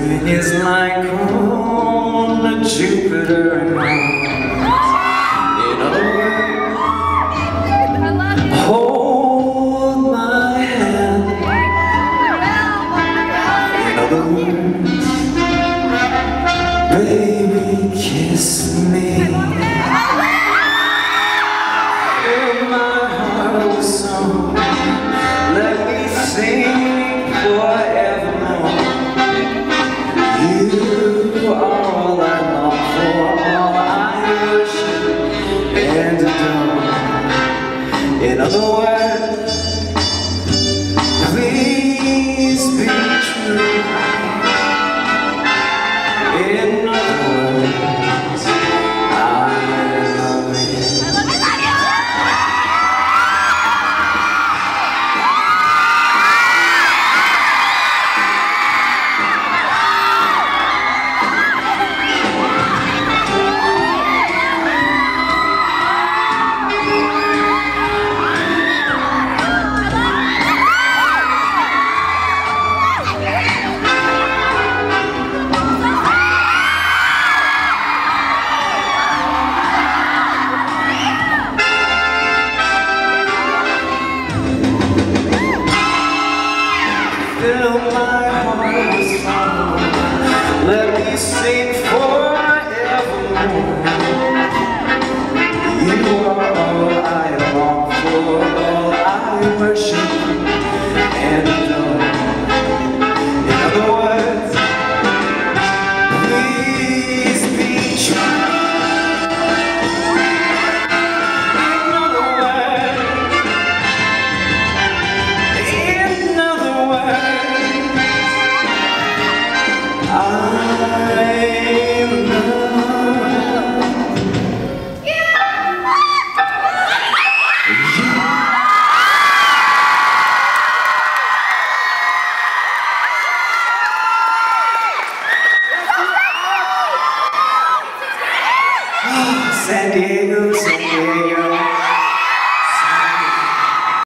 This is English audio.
Spring is like on to Jupiter and Mars. In other words, hold my hand. In other words. Worship and San Diego, San Diego.